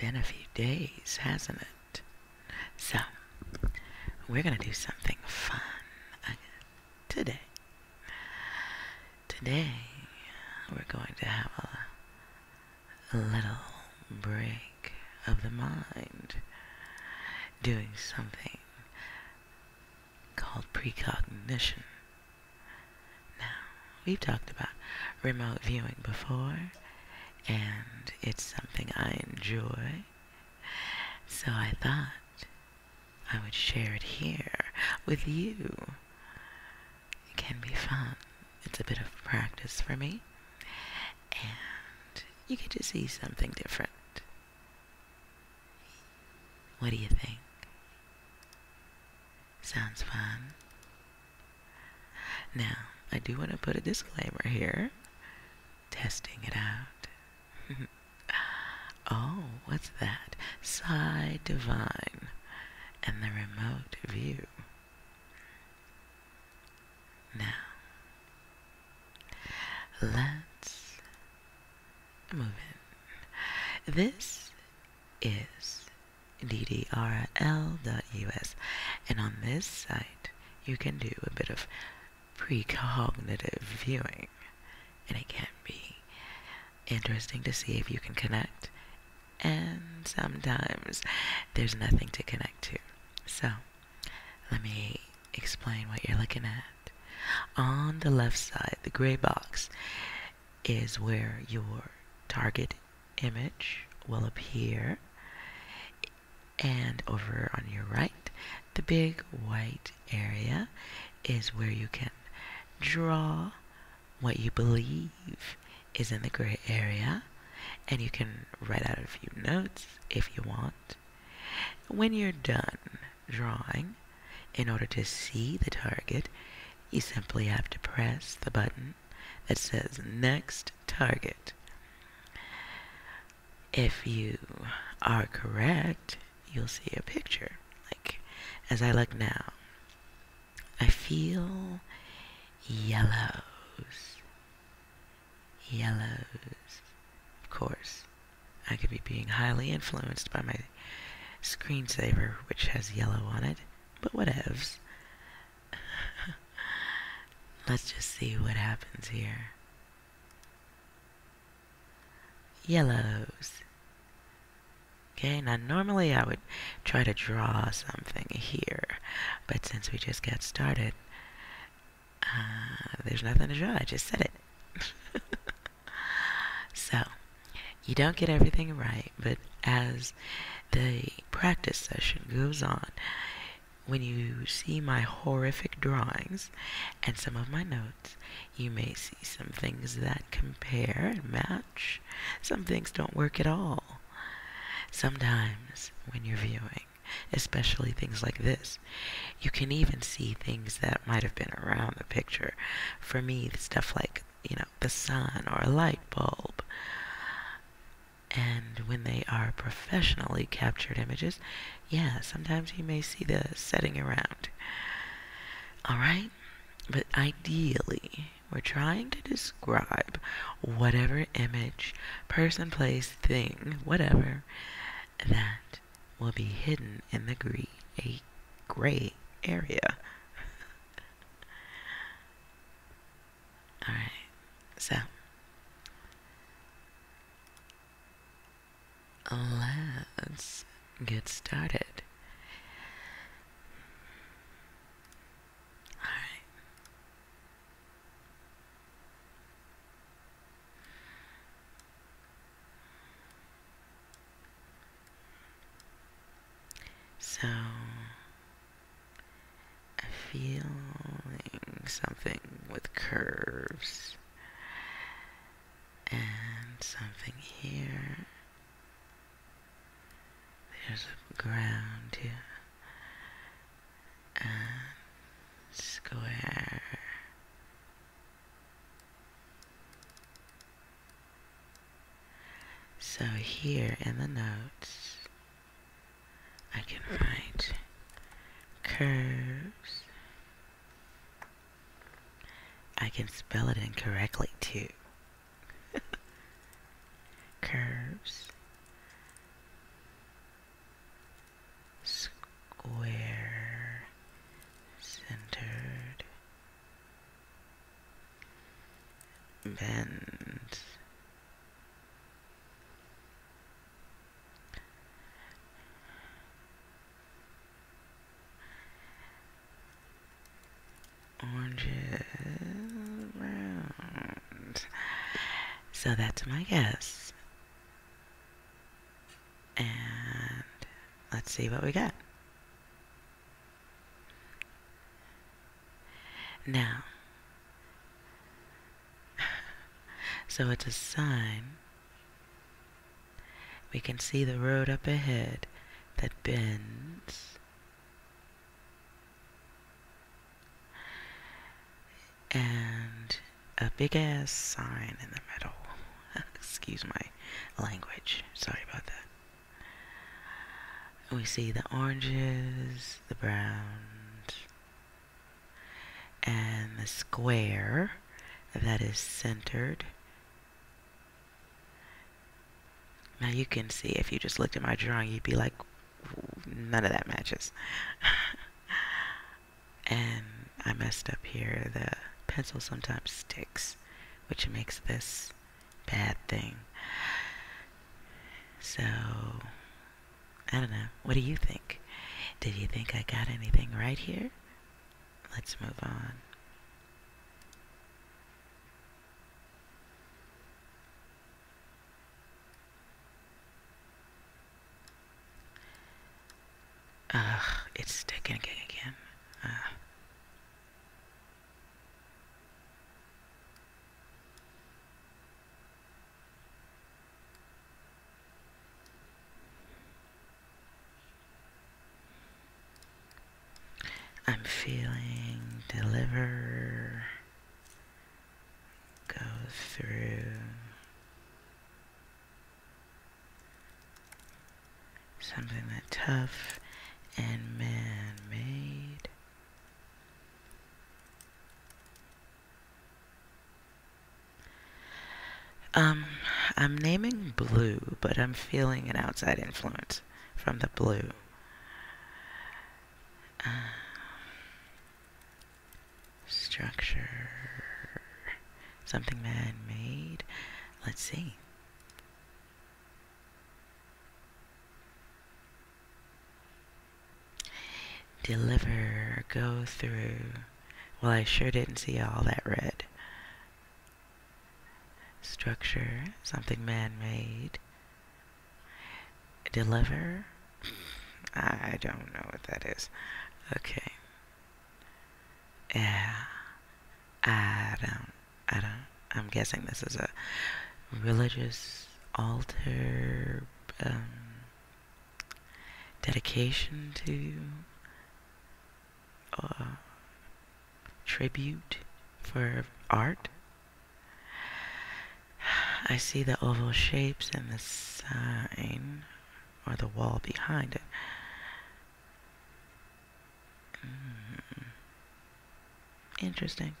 been a few days, hasn't it? So, we're going to do something fun today. Today, we're going to have a, a little break of the mind, doing something called precognition. Now, we've talked about remote viewing before, and it's something I enjoy. So I thought I would share it here with you. It can be fun. It's a bit of practice for me, and you get to see something different. What do you think? Sounds fun. Now, I do want to put a disclaimer here. Testing it out. oh, what's that? Side Divine and the remote view. Now, let's move in. This is ddrl.us, and on this site, you can do a bit of precognitive viewing, and it can interesting to see if you can connect, and sometimes there's nothing to connect to. So, let me explain what you're looking at. On the left side, the gray box is where your target image will appear. And over on your right, the big white area is where you can draw what you believe is in the gray area. And you can write out a few notes if you want. When you're done drawing, in order to see the target, you simply have to press the button that says Next Target. If you are correct, you'll see a picture. Like, as I look now, I feel yellows. Yellows. Of course, I could be being highly influenced by my screensaver, which has yellow on it, but whatevs. Let's just see what happens here. Yellows. Okay, now normally I would try to draw something here, but since we just got started, uh, there's nothing to draw. I just said it. so, you don't get everything right, but as the practice session goes on, when you see my horrific drawings and some of my notes, you may see some things that compare and match. Some things don't work at all. Sometimes when you're viewing, especially things like this, you can even see things that might have been around the picture. For me, stuff like, you know, the sun or a light bulb. When they are professionally captured images, yeah, sometimes you may see the setting around. Alright? But ideally, we're trying to describe whatever image, person, place, thing, whatever, that will be hidden in the gray, a gray area. Alright, so let's get started. Alright. So, I feeling something with curves and something here. There's a ground here and square. So here in the notes, I can write curves. I can spell it incorrectly too. curves bends. Oranges, browns. So that's my guess. And let's see what we got. Now, so it's a sign. We can see the road up ahead that bends. And a big ass sign in the middle. Excuse my language. Sorry about that. We see the oranges, the browns, and the square that is centered. Now you can see if you just looked at my drawing, you'd be like, none of that matches. and I messed up here. The pencil sometimes sticks, which makes this bad thing. So, I don't know. What do you think? Did you think I got anything right here? Let's move on. Ugh, it's sticking again. Uh. I'm feeling deliver, go through, something that tough and man-made. Um, I'm naming blue, but I'm feeling an outside influence from the blue. Uh, structure, something man-made. Let's see. Deliver, go through. Well, I sure didn't see all that red. Structure, something man-made. Deliver. I don't know what that is. Okay. Yeah. I don't. I don't. I'm guessing this is a religious altar um, dedication to uh, tribute for art. I see the oval shapes and the sign or the wall behind it. Mm. Interesting.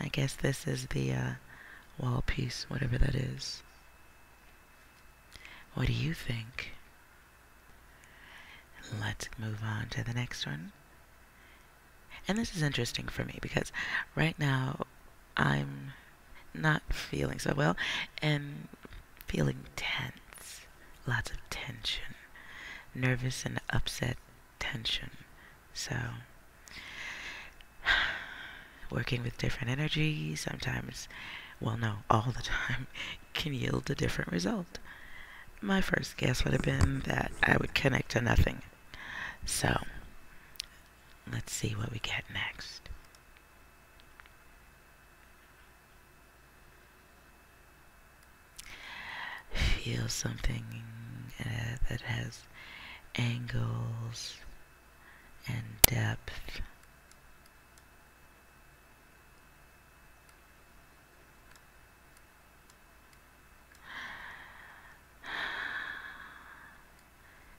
I guess this is the uh, wall piece, whatever that is. What do you think? Let's move on to the next one. And this is interesting for me because right now I'm not feeling so well and feeling tense. Lots of tension. Nervous and upset tension. So, working with different energies sometimes, well, no, all the time, can yield a different result. My first guess would have been that I would connect to nothing. So, let's see what we get next. Feel something uh, that has angles and depth.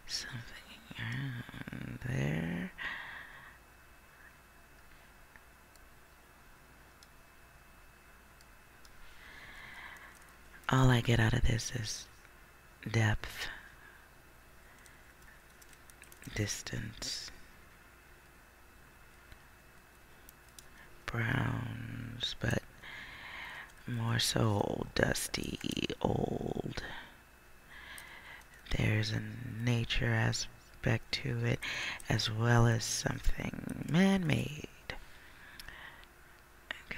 Something around there. All I get out of this is depth, distance, browns, but more so dusty, old. There's a nature aspect to it as well as something man made. Okay.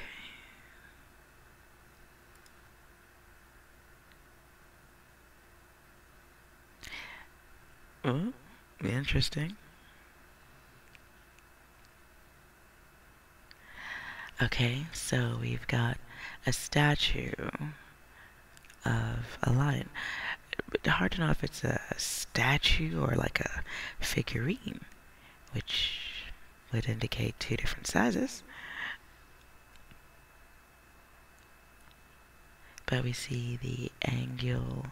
Oh, interesting. Okay, so we've got a statue of a lion. Hard to know if it's a statue or like a figurine, which would indicate two different sizes. But we see the angle,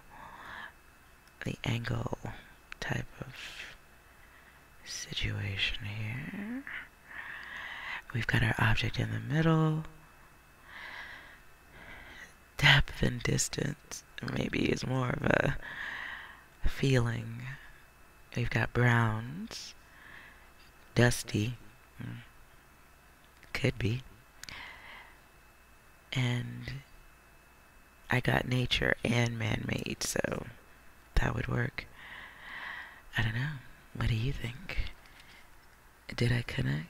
the angle type of situation here. We've got our object in the middle. Depth and distance maybe is more of a feeling. We've got browns, dusty, hmm, could be, and I got nature and man-made, so that would work. I don't know. What do you think? Did I connect?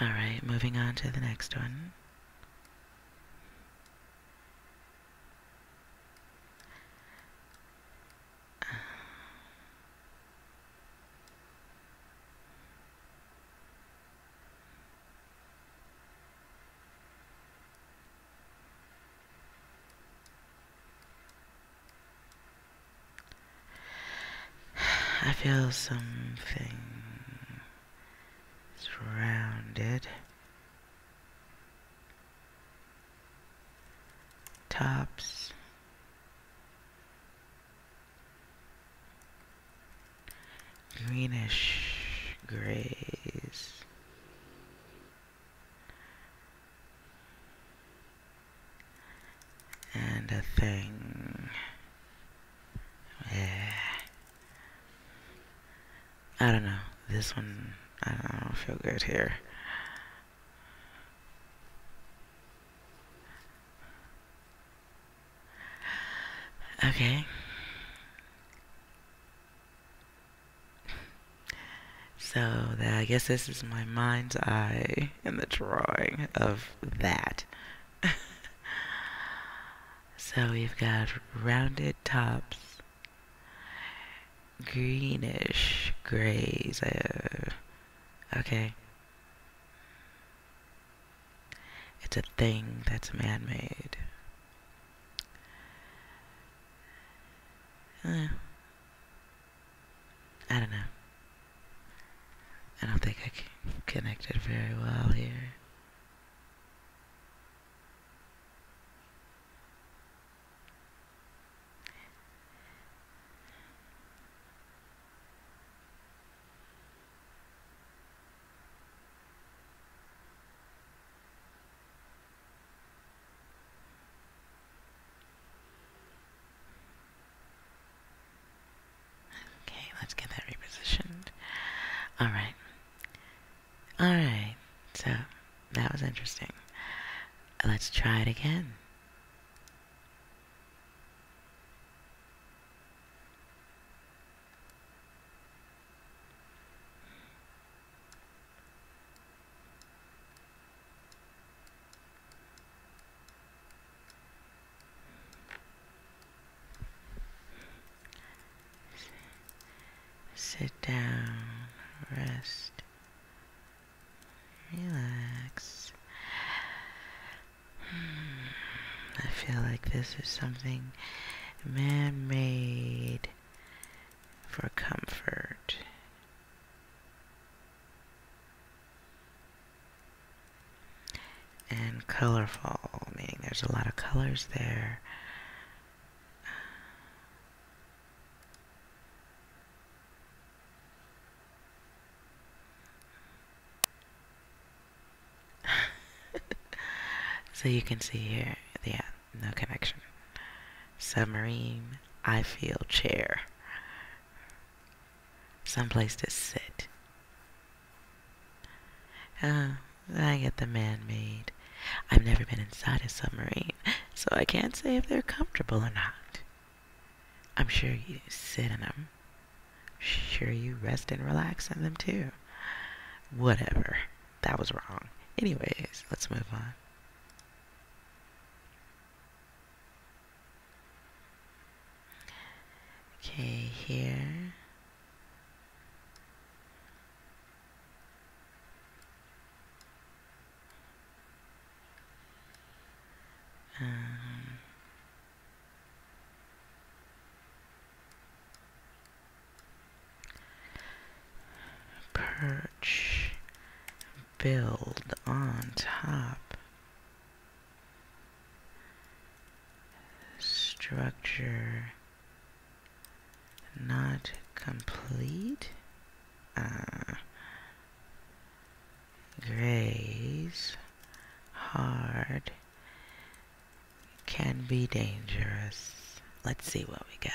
Alright, moving on to the next one. Feel something is rounded. Tops. Greenish grays. And a thing. I don't know. This one, I don't feel good here. Okay. So I guess this is my mind's eye in the drawing of that. so we've got rounded tops greenish grays. Uh, okay. It's a thing that's man-made. Uh, I don't know. I don't think I connected very well here. let's get that repositioned. Alright. Alright. So, that was interesting. Let's try it again. Sit down, rest, relax. I feel like this is something man made for comfort. And colorful, meaning there's a lot of colors there. So you can see here, yeah, no connection. Submarine, I feel chair. Someplace to sit. Uh, I get the man-made. I've never been inside a submarine, so I can't say if they're comfortable or not. I'm sure you sit in them. Sure you rest and relax in them too. Whatever. That was wrong. Anyways, let's move on. Okay, here. Um, perch, build on top, structure not complete, uh, grays, hard, can be dangerous. Let's see what we got.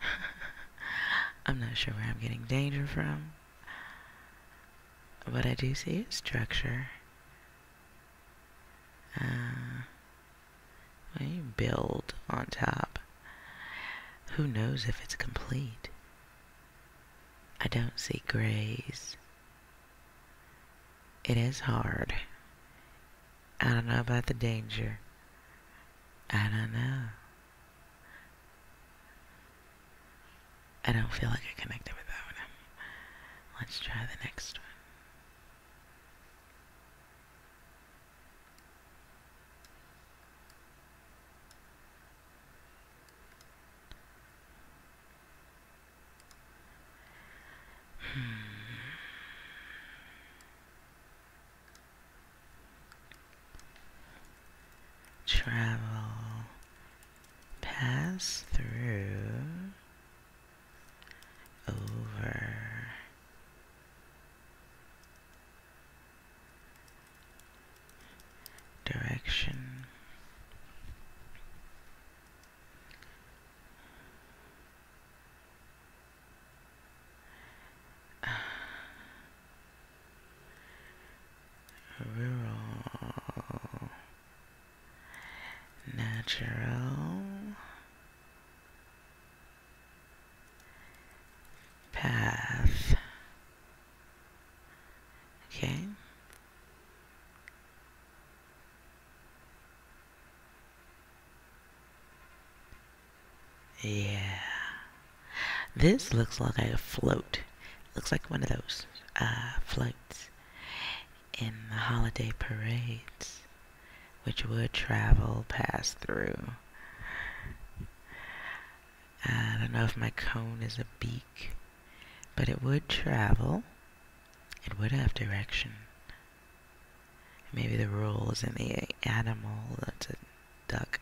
I'm not sure where I'm getting danger from, but I do see a structure. Uh, you build on top, who knows if it's complete? I don't see grays. It is hard. I don't know about the danger. I don't know. I don't feel like I connected with that one. Let's try the next one. Travel, pass through, over, direction. rural, natural, path. Okay. Yeah. This looks like a float. Looks like one of those uh, floats in the holiday parades, which would travel, pass through. I don't know if my cone is a beak, but it would travel. It would have direction. Maybe the rule is in the animal, that's a duck.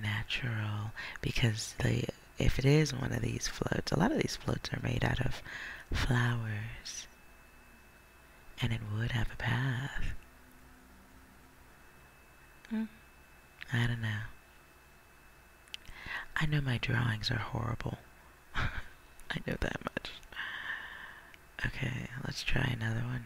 Natural, because the if it is one of these floats, a lot of these floats are made out of flowers and it would have a path. Hmm. I don't know. I know my drawings are horrible. I know that much. Okay, let's try another one.